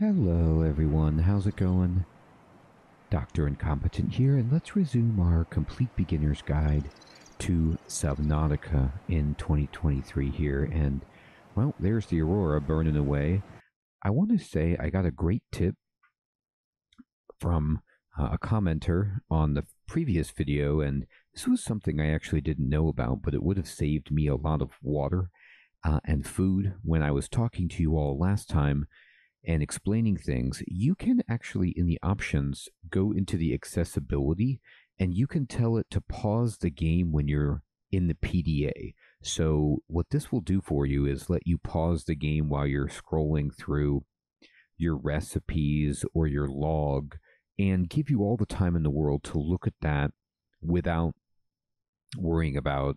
Hello, everyone. How's it going? Dr. Incompetent here, and let's resume our complete beginner's guide to Subnautica in 2023 here. And, well, there's the Aurora burning away. I want to say I got a great tip from uh, a commenter on the previous video, and this was something I actually didn't know about, but it would have saved me a lot of water uh, and food when I was talking to you all last time and explaining things, you can actually, in the options, go into the accessibility and you can tell it to pause the game when you're in the PDA. So, what this will do for you is let you pause the game while you're scrolling through your recipes or your log and give you all the time in the world to look at that without worrying about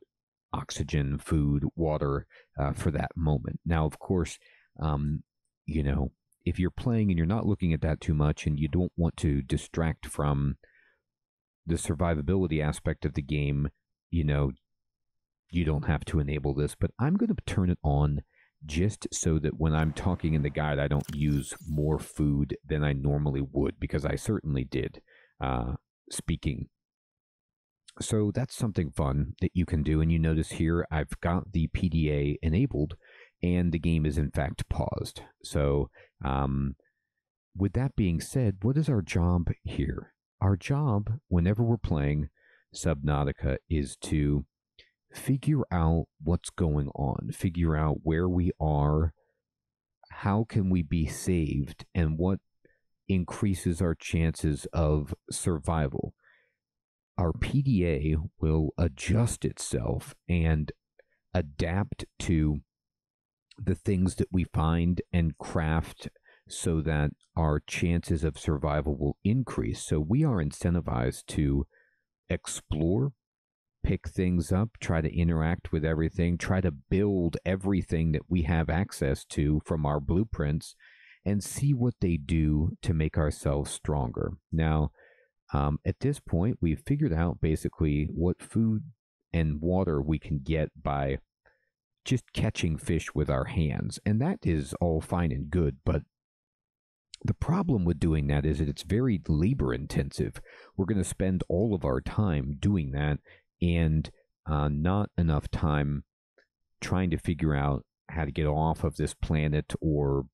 oxygen, food, water uh, for that moment. Now, of course, um, you know, if you're playing and you're not looking at that too much and you don't want to distract from the survivability aspect of the game, you know, you don't have to enable this, but I'm going to turn it on just so that when I'm talking in the guide, I don't use more food than I normally would because I certainly did uh, speaking. So that's something fun that you can do. And you notice here I've got the PDA enabled and the game is in fact paused. So um, with that being said, what is our job here? Our job, whenever we're playing Subnautica, is to figure out what's going on, figure out where we are, how can we be saved, and what increases our chances of survival. Our PDA will adjust itself and adapt to the things that we find and craft so that our chances of survival will increase. So we are incentivized to explore, pick things up, try to interact with everything, try to build everything that we have access to from our blueprints and see what they do to make ourselves stronger. Now, um, at this point, we've figured out basically what food and water we can get by just catching fish with our hands. And that is all fine and good, but the problem with doing that is that it's very labor intensive. We're going to spend all of our time doing that and uh, not enough time trying to figure out how to get off of this planet or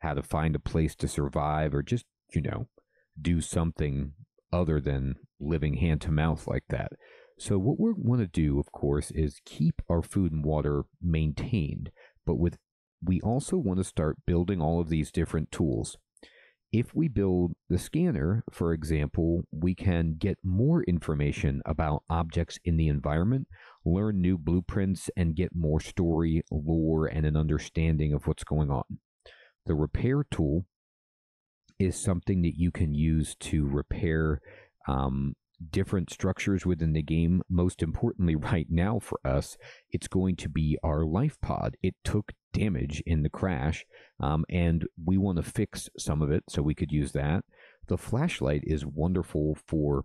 how to find a place to survive or just, you know, do something other than living hand to mouth like that. So what we want to do, of course, is keep our food and water maintained, but with we also want to start building all of these different tools. If we build the scanner, for example, we can get more information about objects in the environment, learn new blueprints, and get more story, lore, and an understanding of what's going on. The repair tool is something that you can use to repair um, different structures within the game. Most importantly, right now for us, it's going to be our life pod. It took damage in the crash, um, and we want to fix some of it, so we could use that. The flashlight is wonderful for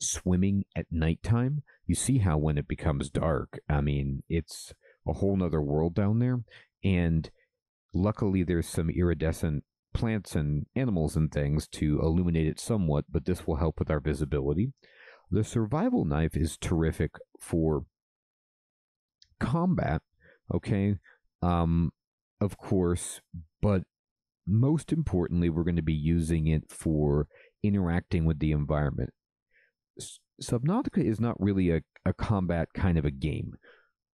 swimming at nighttime. You see how when it becomes dark, I mean, it's a whole nother world down there. And luckily, there's some iridescent plants and animals and things to illuminate it somewhat, but this will help with our visibility. The survival knife is terrific for combat, okay? Um, of course, but most importantly, we're going to be using it for interacting with the environment. Subnautica is not really a, a combat kind of a game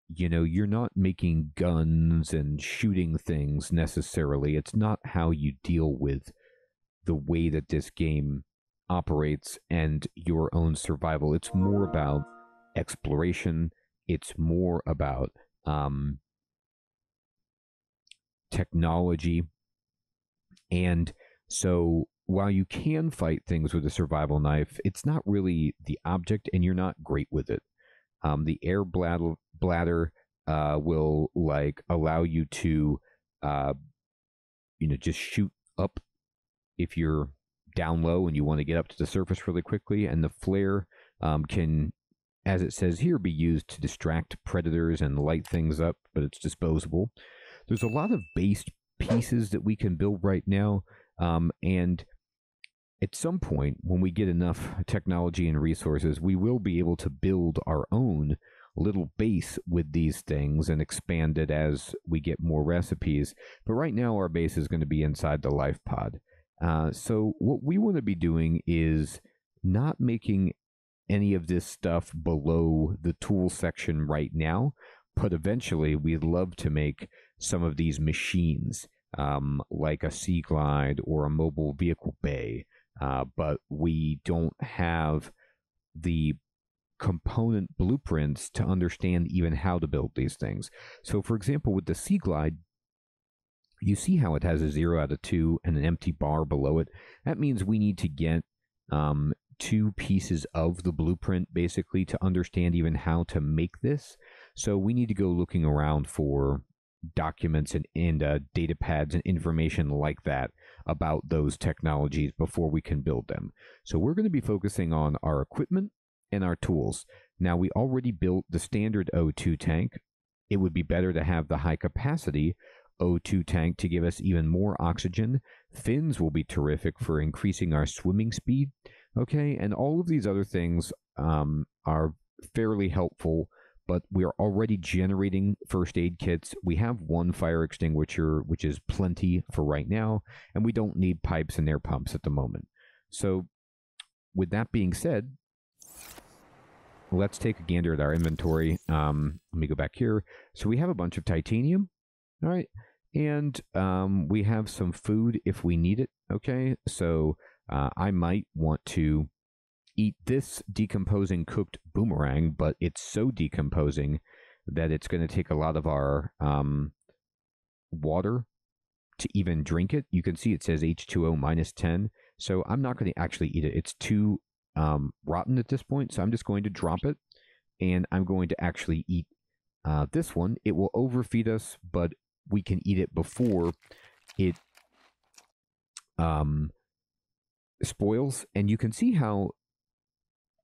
you know, you're not making guns and shooting things necessarily. It's not how you deal with the way that this game operates and your own survival. It's more about exploration. It's more about um, technology. And so while you can fight things with a survival knife, it's not really the object and you're not great with it. Um, the air bladder, bladder uh, will like allow you to, uh, you know, just shoot up if you're down low and you want to get up to the surface really quickly. And the flare um, can, as it says here, be used to distract predators and light things up, but it's disposable. There's a lot of base pieces that we can build right now. Um, and at some point, when we get enough technology and resources, we will be able to build our own little base with these things and expand it as we get more recipes. But right now, our base is going to be inside the life pod. Uh, so, what we want to be doing is not making any of this stuff below the tool section right now, but eventually we'd love to make some of these machines um, like a sea glide or a mobile vehicle bay, uh, but we don't have the component blueprints to understand even how to build these things. So, for example, with the Sea Glide, you see how it has a zero out of two and an empty bar below it. That means we need to get um, two pieces of the blueprint basically to understand even how to make this. So we need to go looking around for documents and, and uh, data pads and information like that about those technologies before we can build them. So we're going to be focusing on our equipment and our tools. Now, we already built the standard O2 tank. It would be better to have the high capacity O2 tank to give us even more oxygen. Fins will be terrific for increasing our swimming speed. Okay, and all of these other things um, are fairly helpful, but we are already generating first aid kits. We have one fire extinguisher, which is plenty for right now, and we don't need pipes and air pumps at the moment. So, with that being said, let's take a gander at our inventory. Um, let me go back here. So, we have a bunch of titanium. All right. And um, we have some food if we need it. Okay. So, uh, I might want to eat this decomposing cooked boomerang, but it's so decomposing that it's going to take a lot of our um, water to even drink it. You can see it says H2O minus 10. So I'm not going to actually eat it. It's too um, rotten at this point. So I'm just going to drop it and I'm going to actually eat uh, this one. It will overfeed us, but we can eat it before it um, spoils, and you can see how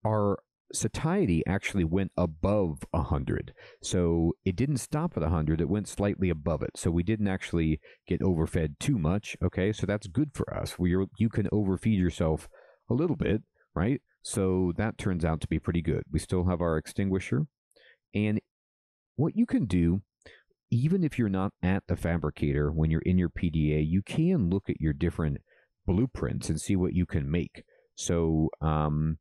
our satiety actually went above 100. So it didn't stop at 100, it went slightly above it. So we didn't actually get overfed too much, okay? So that's good for us. We you can overfeed yourself a little bit, right? So that turns out to be pretty good. We still have our extinguisher. And what you can do even if you're not at the fabricator when you're in your PDA, you can look at your different blueprints and see what you can make. So, um,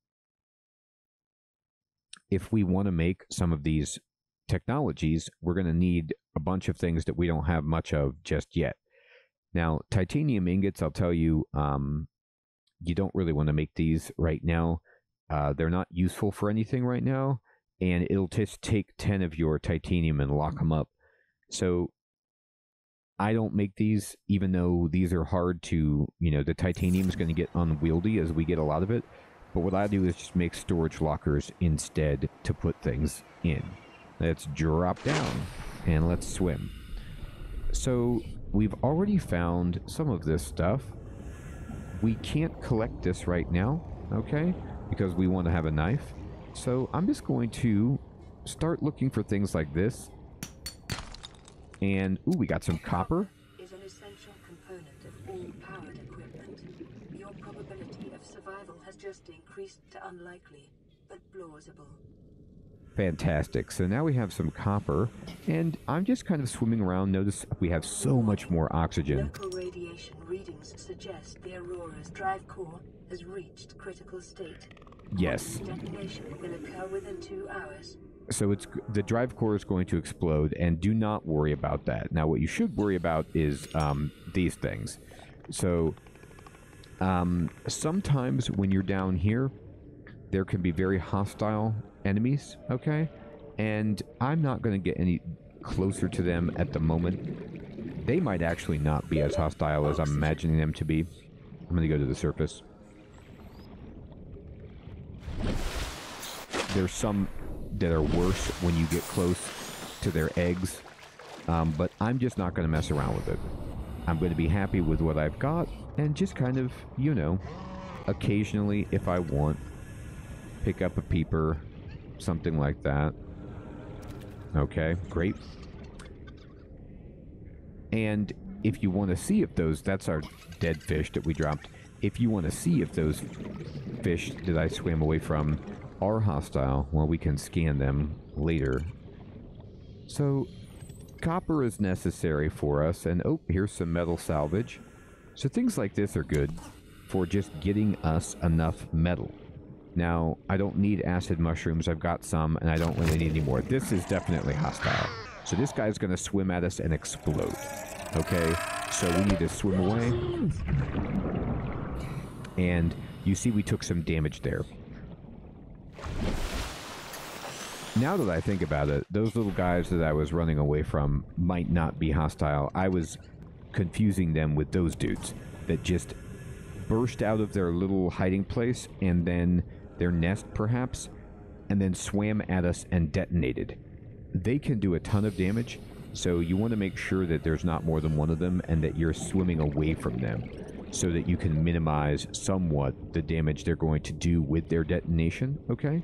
if we want to make some of these technologies, we're going to need a bunch of things that we don't have much of just yet. Now, titanium ingots, I'll tell you, um, you don't really want to make these right now. Uh, they're not useful for anything right now, and it'll just take 10 of your titanium and lock them up. So I don't make these, even though these are hard to, you know, the titanium is going to get unwieldy as we get a lot of it. But what I do is just make storage lockers instead to put things in. Let's drop down and let's swim. So we've already found some of this stuff. We can't collect this right now, okay? Because we want to have a knife. So I'm just going to start looking for things like this and, ooh, we got some copper. Is an essential component of all powered equipment. Your probability of survival has just increased to unlikely, but plausible. Fantastic. So now we have some copper, and I'm just kind of swimming around. Notice we have so much more oxygen. Local radiation readings suggest the Aurora's drive core has reached critical state. Yes. Detonation will occur within two hours so it's the drive core is going to explode, and do not worry about that. Now, what you should worry about is um, these things. So, um, sometimes when you're down here, there can be very hostile enemies. Okay, and I'm not going to get any closer to them at the moment. They might actually not be as hostile as I'm imagining them to be. I'm going to go to the surface. There's some that are worse when you get close to their eggs. Um, but I'm just not going to mess around with it. I'm going to be happy with what I've got and just kind of, you know, occasionally, if I want, pick up a peeper, something like that. Okay, great. And if you want to see if those, that's our dead fish that we dropped. If you want to see if those fish that I swam away from are hostile, well, we can scan them later. So, copper is necessary for us, and oh, here's some metal salvage. So things like this are good for just getting us enough metal. Now, I don't need acid mushrooms. I've got some, and I don't really need any more. This is definitely hostile. So this guy's going to swim at us and explode. Okay, so we need to swim away. And you see we took some damage there. Now that I think about it, those little guys that I was running away from might not be hostile. I was confusing them with those dudes that just burst out of their little hiding place and then their nest perhaps and then swam at us and detonated. They can do a ton of damage, so you want to make sure that there's not more than one of them and that you're swimming away from them so that you can minimize somewhat the damage they're going to do with their detonation, okay?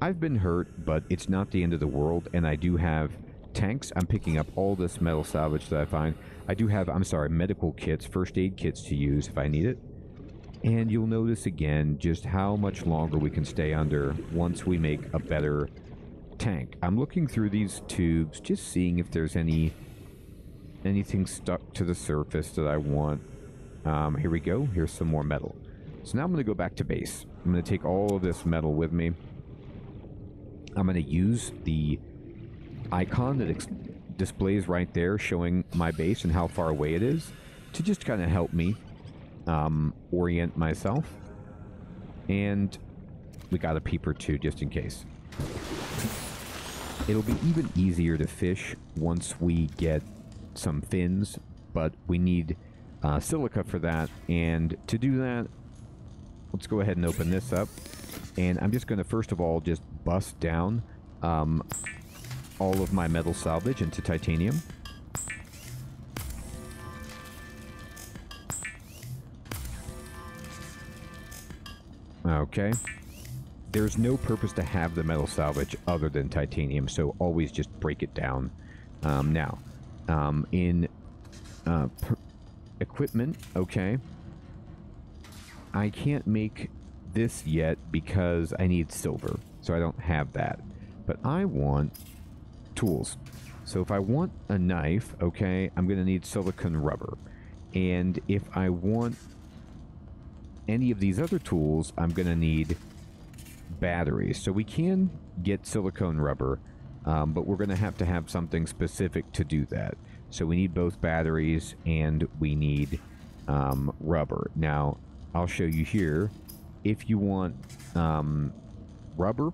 I've been hurt, but it's not the end of the world, and I do have tanks. I'm picking up all this metal salvage that I find. I do have, I'm sorry, medical kits, first aid kits to use if I need it. And you'll notice again just how much longer we can stay under once we make a better tank. I'm looking through these tubes, just seeing if there's any anything stuck to the surface that I want. Um, here we go. Here's some more metal. So now I'm going to go back to base. I'm going to take all of this metal with me. I'm going to use the icon that displays right there showing my base and how far away it is to just kind of help me um, orient myself. And we got a peeper too, just in case. It'll be even easier to fish once we get some fins, but we need uh, silica for that. And to do that, let's go ahead and open this up. And I'm just going to first of all just bust down um, all of my metal salvage into titanium. Okay. There's no purpose to have the metal salvage other than titanium, so always just break it down. Um, now, um, in uh, equipment, okay, I can't make this yet because I need silver, so I don't have that. But I want tools. So if I want a knife, okay, I'm going to need silicone rubber. And if I want any of these other tools, I'm going to need batteries. So we can get silicone rubber, um, but we're going to have to have something specific to do that. So we need both batteries and we need um, rubber. Now, I'll show you here. If you want um, rubber,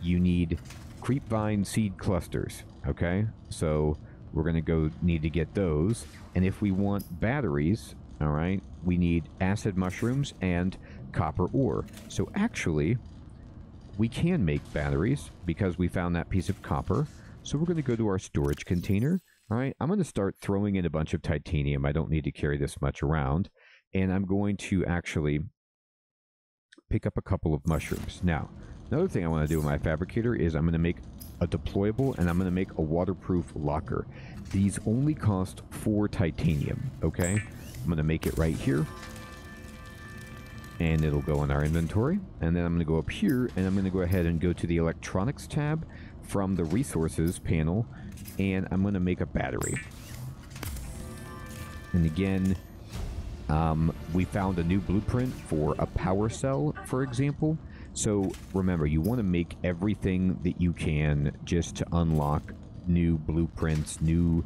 you need creepvine seed clusters. Okay, so we're going to go need to get those. And if we want batteries, all right, we need acid mushrooms and copper ore. So actually, we can make batteries because we found that piece of copper. So we're going to go to our storage container. All right, I'm going to start throwing in a bunch of titanium. I don't need to carry this much around. And I'm going to actually pick up a couple of mushrooms. Now, another thing I want to do with my fabricator is I'm going to make a deployable and I'm going to make a waterproof locker. These only cost four titanium, okay? I'm going to make it right here. And it'll go in our inventory. And then I'm going to go up here and I'm going to go ahead and go to the electronics tab from the resources panel. And I'm going to make a battery. And again, um, we found a new blueprint for a power cell, for example. So remember, you want to make everything that you can just to unlock new blueprints, new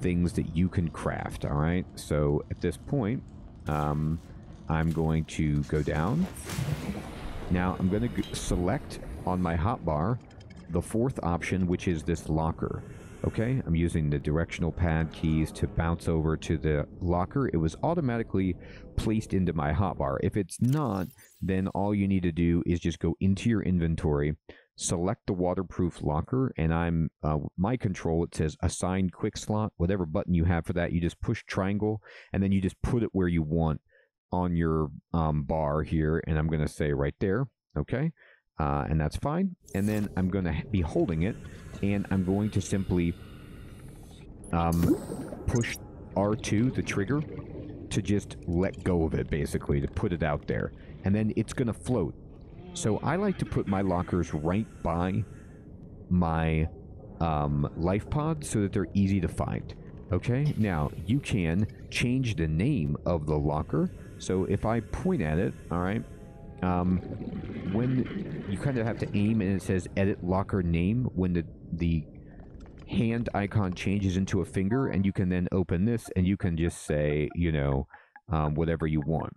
things that you can craft, all right? So at this point, um, I'm going to go down. Now I'm going to select on my hotbar the fourth option, which is this locker. Okay, I'm using the directional pad keys to bounce over to the locker. It was automatically placed into my hotbar. If it's not, then all you need to do is just go into your inventory, select the waterproof locker and I'm uh, my control it says assign quick slot whatever button you have for that you just push triangle and then you just put it where you want on your um, bar here and I'm gonna say right there okay uh, and that's fine and then I'm gonna be holding it and I'm going to simply um, push R2, the trigger, to just let go of it, basically, to put it out there. And then it's going to float. So I like to put my lockers right by my um, life pod so that they're easy to find. Okay, now you can change the name of the locker. So if I point at it, all right, um, when you kind of have to aim and it says edit locker name, when the the hand icon changes into a finger, and you can then open this and you can just say, you know, um, whatever you want.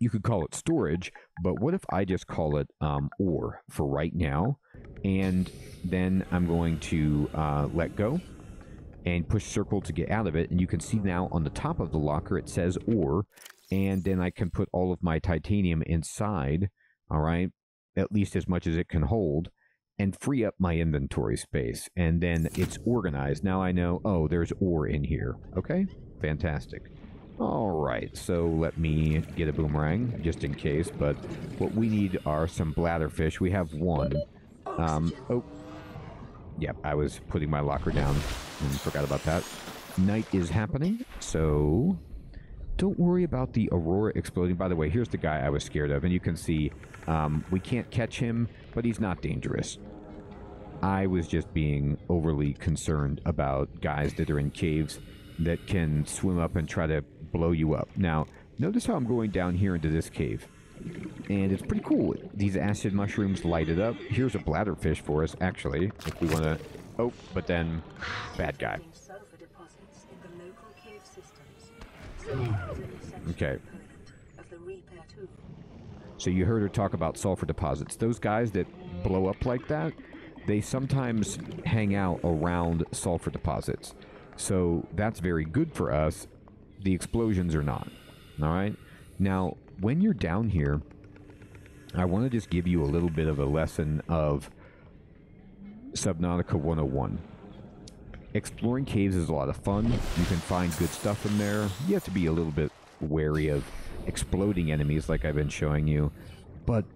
You could call it storage, but what if I just call it um, or for right now? And then I'm going to uh, let go and push circle to get out of it. And you can see now on the top of the locker it says ore, and then I can put all of my titanium inside, all right, at least as much as it can hold, and free up my inventory space. And then it's organized. Now I know, oh, there's ore in here. Okay, fantastic. All right, so let me get a boomerang just in case. But what we need are some bladderfish. We have one. Um, oh, yep, I was putting my locker down and forgot about that. Night is happening, so don't worry about the aurora exploding. By the way, here's the guy I was scared of, and you can see um, we can't catch him, but he's not dangerous. I was just being overly concerned about guys that are in caves that can swim up and try to blow you up. Now, notice how I'm going down here into this cave. And it's pretty cool. These acid mushrooms light it up. Here's a bladder fish for us, actually, if we want to... Oh, but then... Bad guy. Okay. So you heard her talk about sulfur deposits. Those guys that blow up like that, they sometimes hang out around sulfur deposits. So that's very good for us. The explosions are not. All right? Now, when you're down here, I want to just give you a little bit of a lesson of Subnautica 101. Exploring caves is a lot of fun. You can find good stuff in there. You have to be a little bit wary of exploding enemies like I've been showing you. But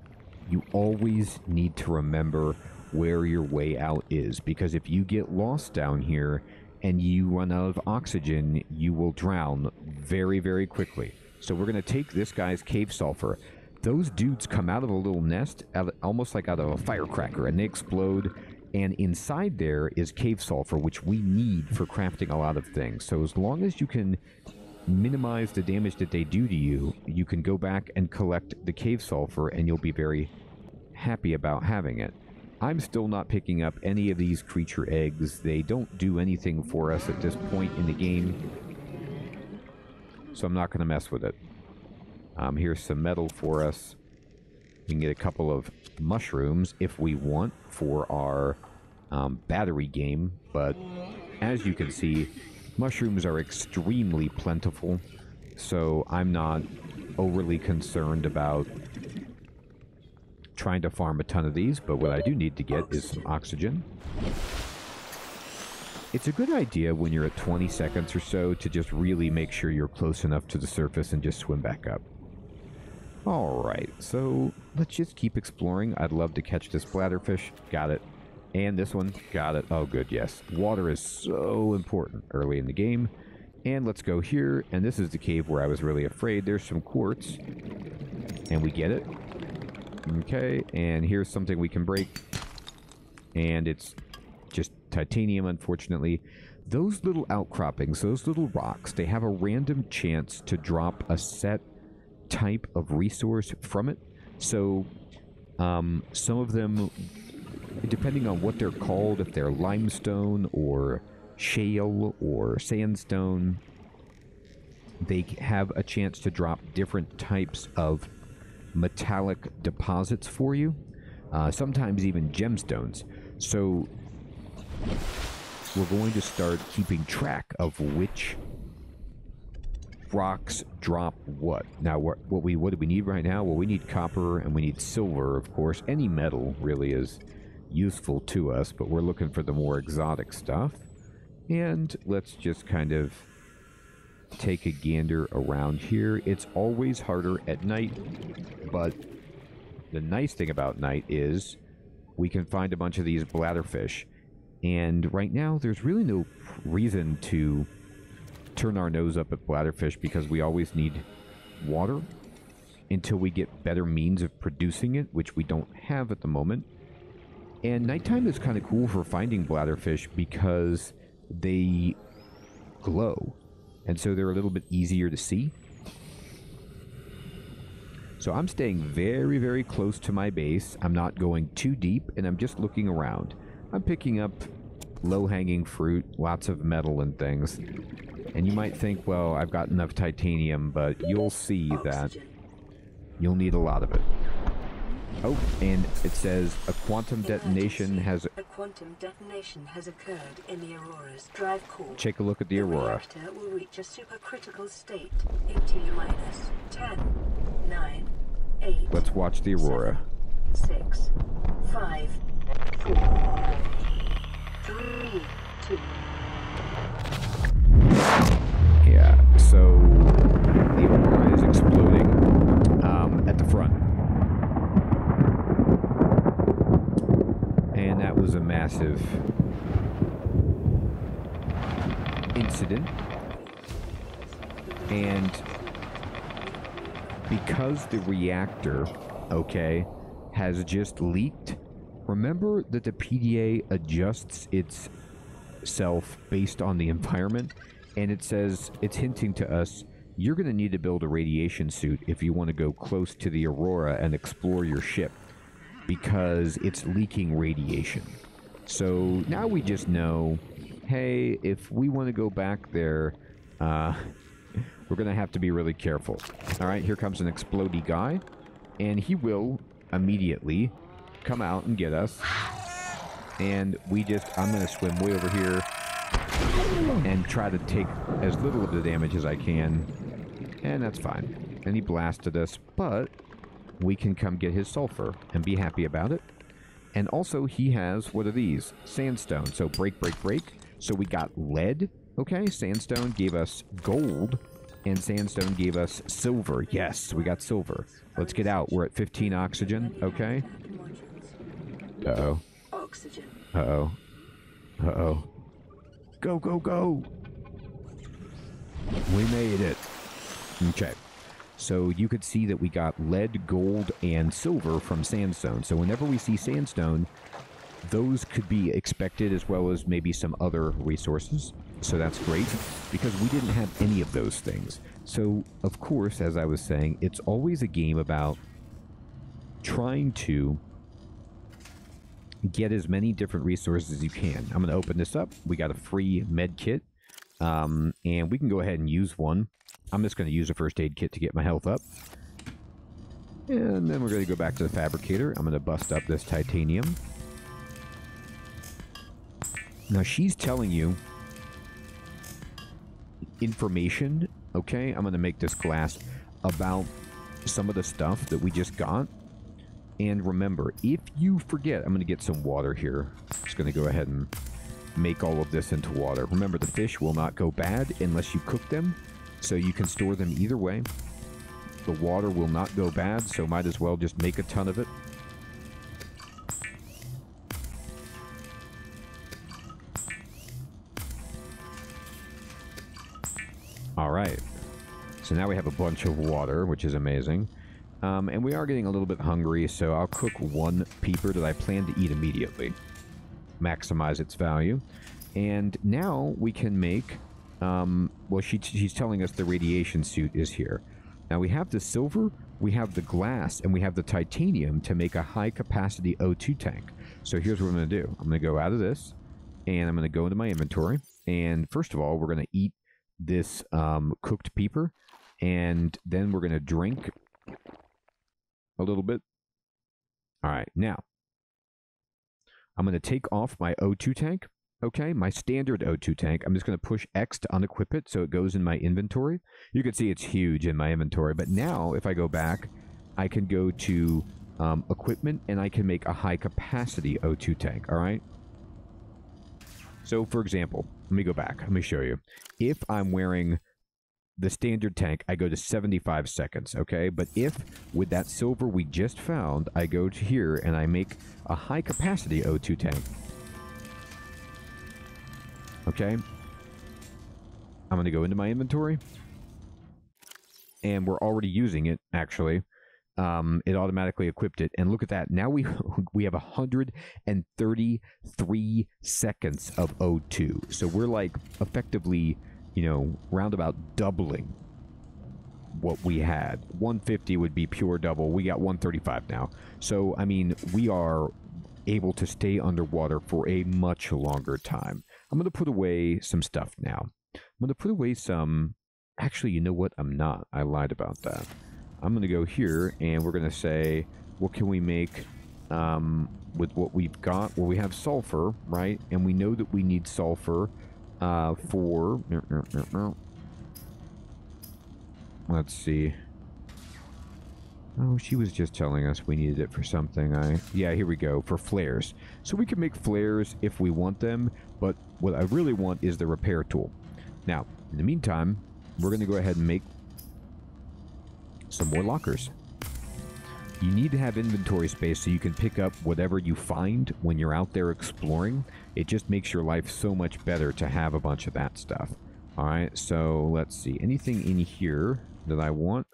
you always need to remember where your way out is because if you get lost down here and you run out of oxygen, you will drown very, very quickly. So we're going to take this guy's cave sulfur. Those dudes come out of a little nest, almost like out of a firecracker, and they explode. And inside there is cave sulfur, which we need for crafting a lot of things. So as long as you can minimize the damage that they do to you, you can go back and collect the cave sulfur, and you'll be very happy about having it. I'm still not picking up any of these creature eggs. They don't do anything for us at this point in the game. So I'm not going to mess with it. Um, here's some metal for us. We can get a couple of mushrooms if we want for our um, battery game. But as you can see, mushrooms are extremely plentiful. So I'm not overly concerned about trying to farm a ton of these, but what I do need to get is some oxygen. It's a good idea when you're at 20 seconds or so to just really make sure you're close enough to the surface and just swim back up. Alright, so let's just keep exploring. I'd love to catch this bladderfish. Got it. And this one. Got it. Oh, good, yes. Water is so important early in the game. And let's go here. And this is the cave where I was really afraid. There's some quartz. And we get it. Okay, and here's something we can break. And it's just titanium, unfortunately. Those little outcroppings, those little rocks, they have a random chance to drop a set type of resource from it. So, um, some of them, depending on what they're called, if they're limestone or shale or sandstone, they have a chance to drop different types of metallic deposits for you, uh, sometimes even gemstones. So we're going to start keeping track of which rocks drop what. Now, what, what we what do we need right now? Well, we need copper and we need silver, of course. Any metal really is useful to us, but we're looking for the more exotic stuff. And let's just kind of take a gander around here. It's always harder at night, but the nice thing about night is we can find a bunch of these bladderfish. And right now, there's really no reason to turn our nose up at bladderfish because we always need water until we get better means of producing it, which we don't have at the moment. And nighttime is kind of cool for finding bladderfish because they glow. And so they're a little bit easier to see. So I'm staying very, very close to my base. I'm not going too deep, and I'm just looking around. I'm picking up low-hanging fruit, lots of metal and things. And you might think, well, I've got enough titanium, but you'll see that you'll need a lot of it. Oh, and it says a quantum detonation has... A quantum detonation has occurred in the Aurora's drive core. Take a look at the Aurora. reactor will reach a supercritical state in T minus 10, 9, 8, Let's watch the Aurora. 6, 5, 4, 3, 2, Yeah, so the Aurora is exploding um, at the front. And that was a massive And because the reactor, okay, has just leaked, remember that the PDA adjusts itself based on the environment? And it says, it's hinting to us, you're going to need to build a radiation suit if you want to go close to the Aurora and explore your ship because it's leaking radiation. So now we just know, hey, if we want to go back there, uh, we're going to have to be really careful. All right, here comes an explodey guy, and he will immediately come out and get us. And we just, I'm going to swim way over here and try to take as little of the damage as I can. And that's fine. And he blasted us, but we can come get his sulfur and be happy about it. And also, he has, what are these? Sandstone. So break, break, break. So we got lead. Okay, sandstone gave us gold, and sandstone gave us silver. Yes, we got silver. Let's get out. We're at 15 oxygen. Okay. Uh oh. oxygen. Uh oh. Uh oh. Go, go, go. We made it. Okay. So you could see that we got lead, gold, and silver from sandstone. So whenever we see sandstone, those could be expected as well as maybe some other resources. So that's great because we didn't have any of those things. So, of course, as I was saying, it's always a game about trying to get as many different resources as you can. I'm going to open this up. We got a free med kit, um, and we can go ahead and use one. I'm just going to use a first aid kit to get my health up. And then we're going to go back to the fabricator. I'm going to bust up this titanium. Now she's telling you information, okay? I'm going to make this glass about some of the stuff that we just got. And remember, if you forget, I'm going to get some water here. Just going to go ahead and make all of this into water. Remember, the fish will not go bad unless you cook them, so you can store them either way. The water will not go bad, so might as well just make a ton of it. So now we have a bunch of water, which is amazing. Um, and we are getting a little bit hungry, so I'll cook one peeper that I plan to eat immediately. Maximize its value. And now we can make... Um, well, she, she's telling us the radiation suit is here. Now we have the silver, we have the glass, and we have the titanium to make a high-capacity O2 tank. So here's what I'm going to do. I'm going to go out of this, and I'm going to go into my inventory. And first of all, we're going to eat this um, cooked peeper, and then we're going to drink a little bit. All right, now I'm going to take off my O2 tank. Okay, my standard O2 tank. I'm just going to push X to unequip it so it goes in my inventory. You can see it's huge in my inventory, but now if I go back, I can go to um, equipment and I can make a high capacity O2 tank. All right. So, for example, let me go back. Let me show you. If I'm wearing the standard tank, I go to 75 seconds, okay? But if with that silver we just found, I go to here and I make a high capacity O2 tank, okay? I'm going to go into my inventory. And we're already using it, actually. Um, it automatically equipped it. And look at that. Now we we have 133 seconds of O2. So we're like effectively, you know, roundabout doubling what we had. 150 would be pure double. We got 135 now. So, I mean, we are able to stay underwater for a much longer time. I'm going to put away some stuff now. I'm going to put away some... Actually, you know what? I'm not. I lied about that. I'm going to go here, and we're going to say, what can we make um, with what we've got? Well, we have sulfur, right? And we know that we need sulfur uh, for... Let's see. Oh, she was just telling us we needed it for something. I Yeah, here we go, for flares. So we can make flares if we want them, but what I really want is the repair tool. Now, in the meantime, we're going to go ahead and make some more lockers. You need to have inventory space so you can pick up whatever you find when you're out there exploring. It just makes your life so much better to have a bunch of that stuff. Alright, so let's see. Anything in here that I want?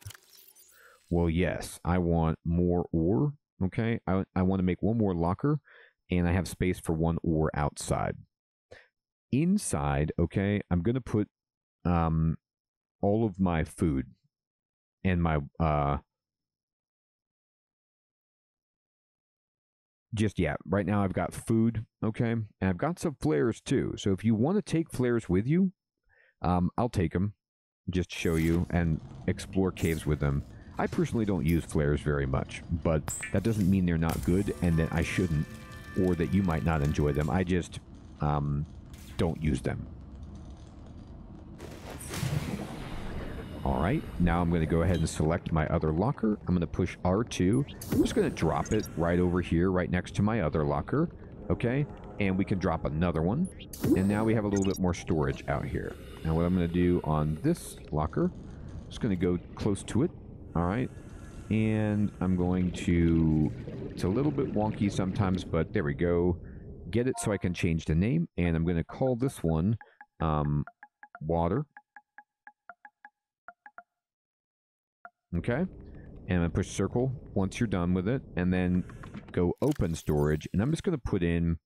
Well, yes, I want more ore. Okay, I, I want to make one more locker, and I have space for one ore outside. Inside, okay, I'm going to put um, all of my food and my uh, just yeah right now i've got food okay and i've got some flares too so if you want to take flares with you um, i'll take them just show you and explore caves with them. I personally don't use flares very much, but that doesn't mean they're not good and that I shouldn't, or that you might not enjoy them. I just um, don't use them. Alright, now I'm going to go ahead and select my other locker. I'm going to push R2. I'm just going to drop it right over here, right next to my other locker. Okay, and we can drop another one. And now we have a little bit more storage out here. Now what I'm going to do on this locker, I'm just going to go close to it. All right. And I'm going to, it's a little bit wonky sometimes, but there we go. Get it so I can change the name. And I'm going to call this one um, water. Okay. And to push circle once you're done with it. And then go open storage. And I'm just going to put in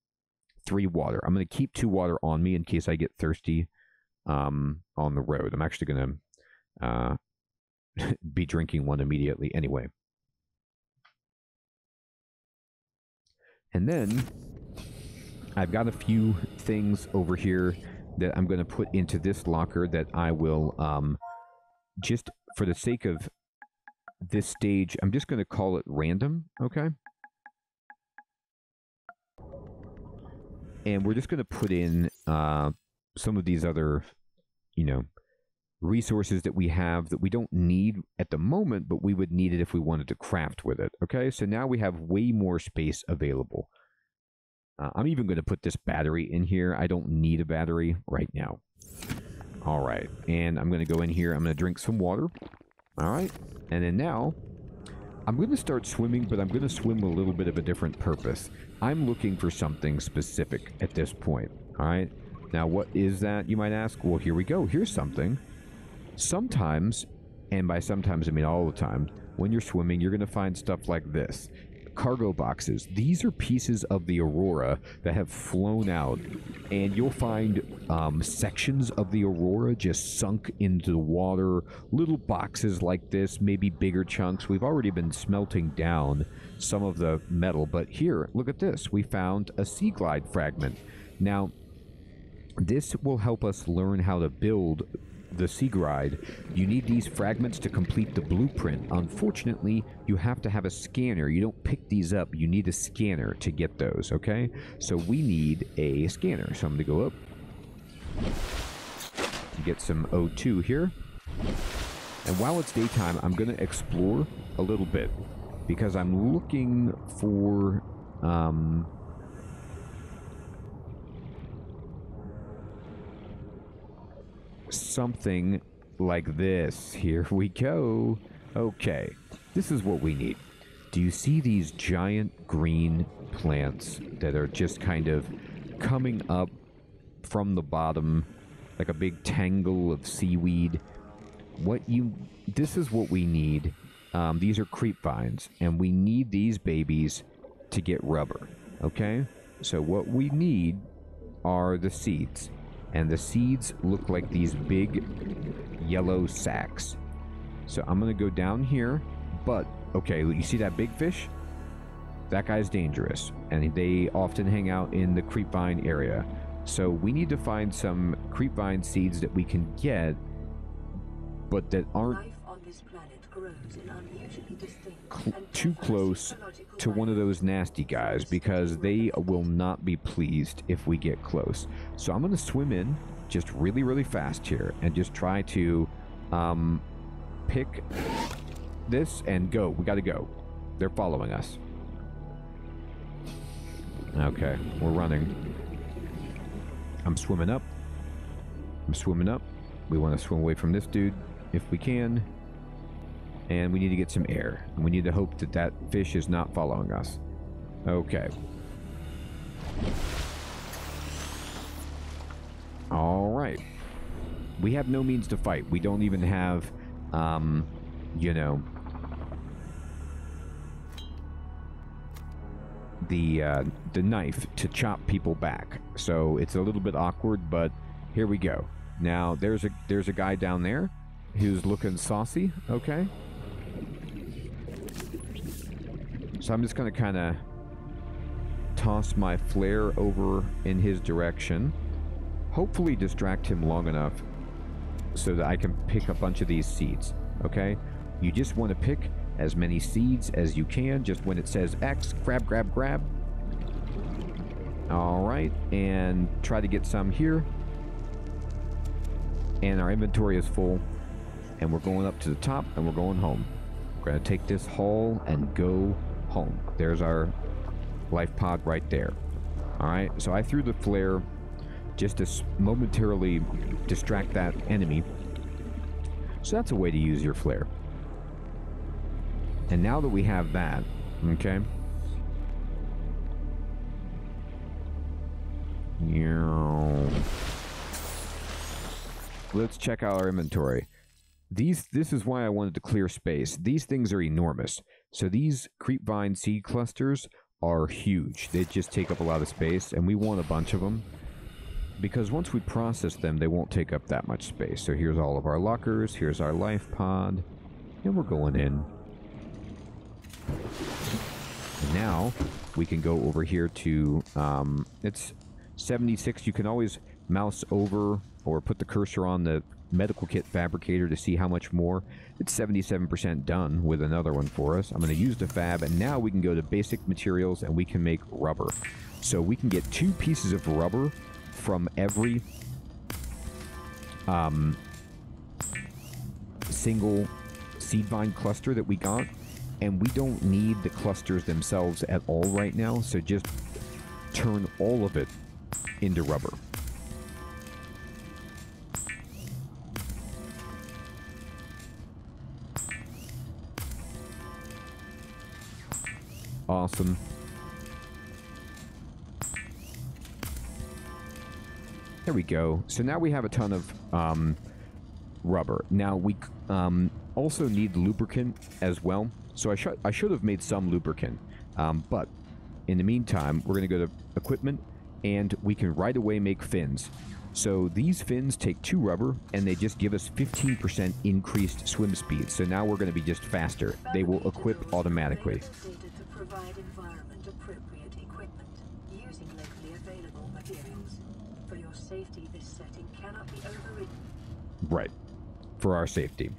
three water. I'm going to keep two water on me in case I get thirsty um, on the road. I'm actually going to uh, be drinking one immediately anyway. And then I've got a few things over here that I'm going to put into this locker that I will um, just for the sake of this stage, I'm just going to call it random, okay? And we're just going to put in uh, some of these other, you know, resources that we have that we don't need at the moment, but we would need it if we wanted to craft with it. Okay, so now we have way more space available. Uh, I'm even going to put this battery in here. I don't need a battery right now. All right, and I'm going to go in here. I'm going to drink some water. All right, and then now I'm going to start swimming, but I'm going to swim with a little bit of a different purpose. I'm looking for something specific at this point. All right, now, what is that, you might ask? Well, here we go. Here's something. Sometimes, and by sometimes I mean all the time, when you're swimming, you're going to find stuff like this cargo boxes. These are pieces of the Aurora that have flown out, and you'll find um, sections of the Aurora just sunk into the water. Little boxes like this, maybe bigger chunks. We've already been smelting down some of the metal, but here, look at this. We found a sea glide fragment. Now, this will help us learn how to build the Seaglide. You need these fragments to complete the blueprint. Unfortunately, you have to have a scanner. You don't pick these up. You need a scanner to get those, okay? So we need a scanner. So I'm going to go up. To get some O2 here. And while it's daytime, I'm going to explore a little bit. Because I'm looking for... Um, something like this. Here we go. Okay, this is what we need. Do you see these giant green plants that are just kind of coming up from the bottom like a big tangle of seaweed. What you this is what we need. Um, these are creep vines, and we need these babies to get rubber. Okay, so what we need are the seeds, and the seeds look like these big yellow sacks. So I'm gonna go down here, but okay, you see that big fish? That guy's dangerous, and they often hang out in the creepvine area. So we need to find some creepvine seeds that we can get, but that aren't Life on this planet grows in cl- too close to one of those nasty guys because they will not be pleased if we get close. So I'm going to swim in just really, really fast here and just try to um, pick this and go. We got to go. They're following us. Okay, we're running. I'm swimming up. I'm swimming up. We want to swim away from this dude if we can. And we need to get some air. And we need to hope that that fish is not following us. Okay. All right. We have no means to fight. We don't even have, um, you know, the uh, the knife to chop people back. So it's a little bit awkward, but here we go. Now there's a there's a guy down there who's looking saucy. Okay. So I'm just gonna kind of toss my flare over in his direction. Hopefully distract him long enough so that I can pick a bunch of these seeds. Okay? You just want to pick as many seeds as you can. Just when it says X, grab, grab, grab. All right, and try to get some here. And our inventory is full, and we're going up to the top, and we're going home. We're gonna take this haul and go home. There's our life pod right there. All right, so I threw the flare just to momentarily distract that enemy. So that's a way to use your flare. And now that we have that, okay. Let's check out our inventory. These this is why I wanted to clear space. These things are enormous. So these creepvine seed clusters are huge. They just take up a lot of space and we want a bunch of them because once we process them, they won't take up that much space. So here's all of our lockers, here's our life pod, and we're going in. And now we can go over here to um, it's 76. You can always mouse over or put the cursor on the medical kit fabricator to see how much more. It's 77% done with another one for us. I'm going to use the fab, and now we can go to basic materials and we can make rubber. So we can get two pieces of rubber from every um, single seed vine cluster that we got. And we don't need the clusters themselves at all right now, so just turn all of it into rubber. Awesome. There we go. So now we have a ton of um, rubber. Now we um, also need lubricant as well. So I should I should have made some lubricant, um, but in the meantime, we're going to go to equipment, and we can right away make fins. So these fins take two rubber, and they just give us 15% increased swim speed. So now we're going to be just faster. They will equip automatically. Provide environment appropriate equipment using locally available materials. For your safety, this setting cannot be overridden. Right. For our safety.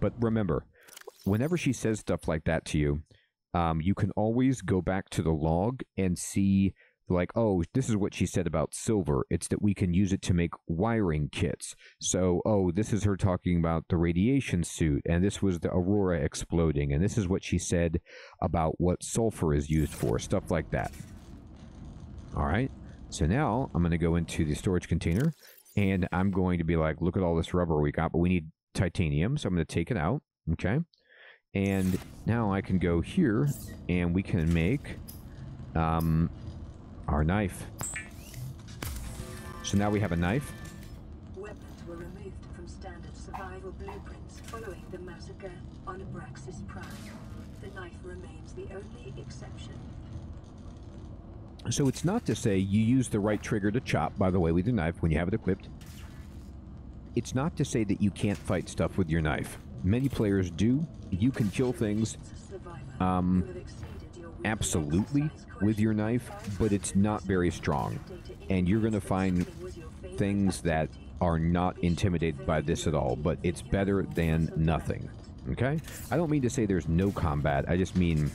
But remember, whenever she says stuff like that to you, um, you can always go back to the log and see, like, oh, this is what she said about silver. It's that we can use it to make wiring kits. So, oh, this is her talking about the radiation suit, and this was the aurora exploding, and this is what she said about what sulfur is used for, stuff like that. All right. So now I'm going to go into the storage container and I'm going to be like, look at all this rubber we got, but we need titanium. So I'm going to take it out. Okay. And now I can go here and we can make um, our knife. So now we have a knife. Weapons were removed from standard survival blueprints following the massacre on Obraxis Prime. The knife remains the only exception. So it's not to say you use the right trigger to chop, by the way, with your knife when you have it equipped. It's not to say that you can't fight stuff with your knife. Many players do. You can kill things. Um, absolutely with your knife, but it's not very strong. And you're going to find things that are not intimidated by this at all, but it's better than nothing. Okay? I don't mean to say there's no combat, I just mean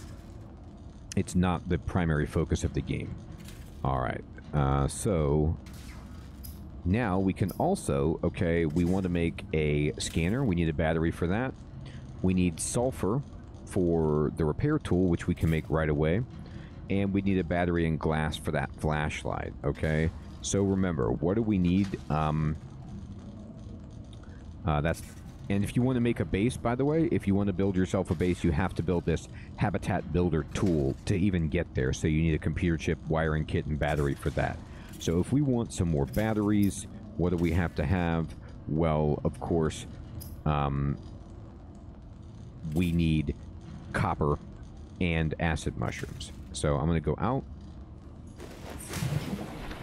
it's not the primary focus of the game. Alright, uh, so now we can also, okay, we want to make a scanner, we need a battery for that. We need sulfur for the repair tool, which we can make right away. And we need a battery and glass for that flashlight, okay? So remember, what do we need? Um, uh, that's and if you want to make a base, by the way, if you want to build yourself a base, you have to build this habitat builder tool to even get there. So you need a computer chip, wiring kit, and battery for that. So if we want some more batteries, what do we have to have? Well, of course, um, we need copper and acid mushrooms. So I'm going to go out.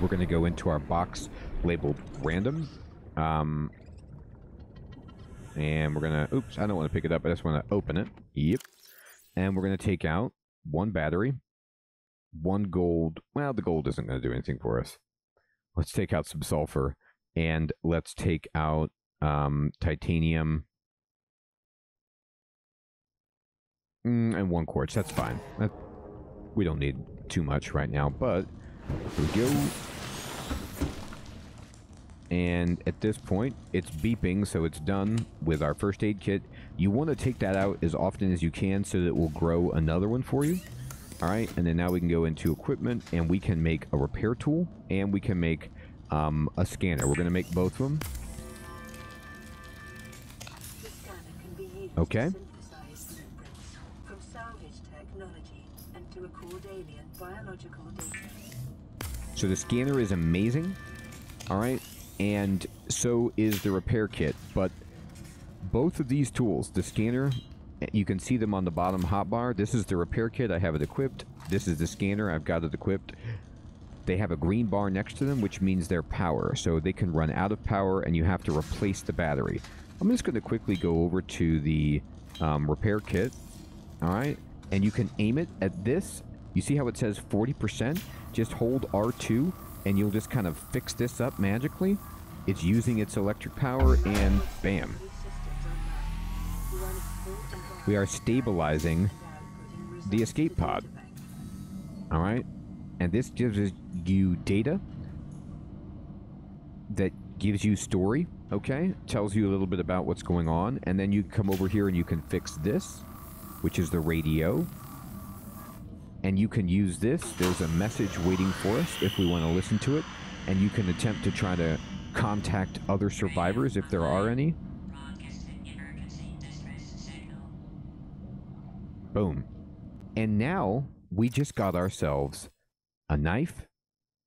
We're going to go into our box labeled random. Um, and we're going to, oops, I don't want to pick it up. I just want to open it. Yep. And we're going to take out one battery, one gold. Well, the gold isn't going to do anything for us. Let's take out some sulfur and let's take out um, titanium mm, and one quartz. That's fine. That, we don't need too much right now, but here we go. And at this point, it's beeping, so it's done with our first aid kit. You want to take that out as often as you can so that it will grow another one for you. All right, and then now we can go into equipment and we can make a repair tool and we can make um, a scanner. We're going to make both of them. The scanner can be used Okay. So the scanner is amazing. All right. And so is the repair kit. But both of these tools, the scanner, you can see them on the bottom hotbar. This is the repair kit. I have it equipped. This is the scanner. I've got it equipped. They have a green bar next to them, which means they're power. So they can run out of power and you have to replace the battery. I'm just going to quickly go over to the um, repair kit. All right. And you can aim it at this. You see how it says 40%? Just hold R2 and you'll just kind of fix this up magically. It's using its electric power and bam. We are stabilizing the escape pod. All right. And this gives you data that gives you story, okay? Tells you a little bit about what's going on. And then you come over here and you can fix this, which is the radio. And you can use this. There's a message waiting for us if we want to listen to it. And you can attempt to try to contact other survivors if there are any. Boom. And now we just got ourselves a knife,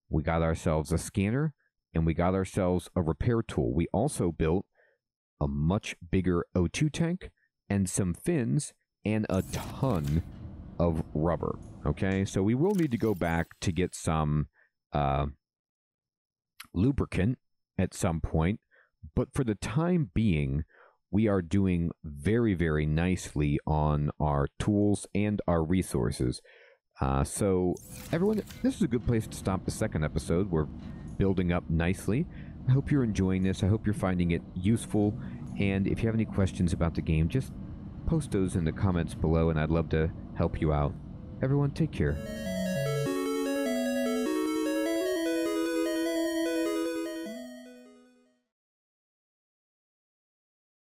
we got ourselves a scanner, and we got ourselves a repair tool. We also built a much bigger O2 tank and some fins and a ton of rubber. Okay, so we will need to go back to get some uh, lubricant at some point, but for the time being, we are doing very, very nicely on our tools and our resources. Uh, so, everyone, this is a good place to stop the second episode. We're building up nicely. I hope you're enjoying this. I hope you're finding it useful. And if you have any questions about the game, just post those in the comments below, and I'd love to help you out. Everyone, take care.